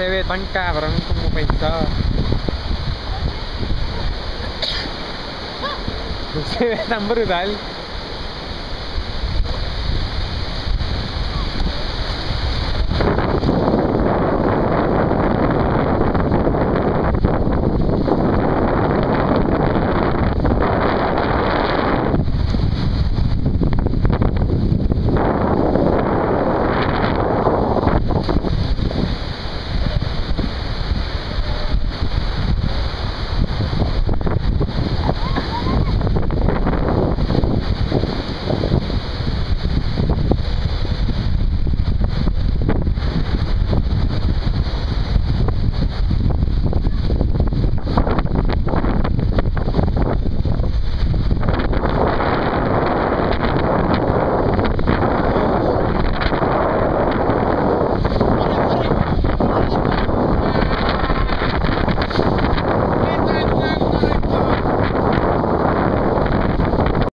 se ve tan cabrón como pensaba. No se ve tan brutal.